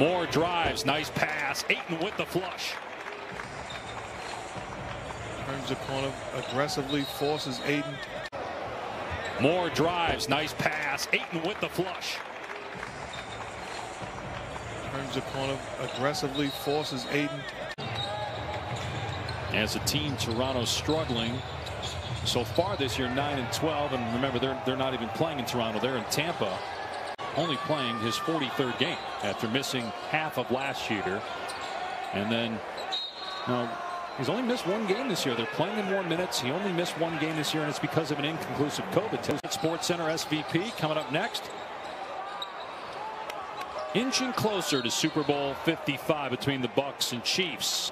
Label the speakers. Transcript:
Speaker 1: Moore drives. Nice pass. Ayton with the flush.
Speaker 2: Turns the corner aggressively, forces Ayton.
Speaker 1: Moore drives. Nice pass. Ayton with the flush.
Speaker 2: Turns the corner aggressively, forces Ayton.
Speaker 1: As a team, Toronto struggling so far this year, 9 and 12. And remember, they're they're not even playing in Toronto. They're in Tampa, only playing his 43rd game after missing half of last year. And then, now, he's only missed one game this year. They're playing in more minutes. He only missed one game this year, and it's because of an inconclusive COVID test. Sports Center SVP coming up next. Inching closer to Super Bowl 55 between the Bucs and Chiefs.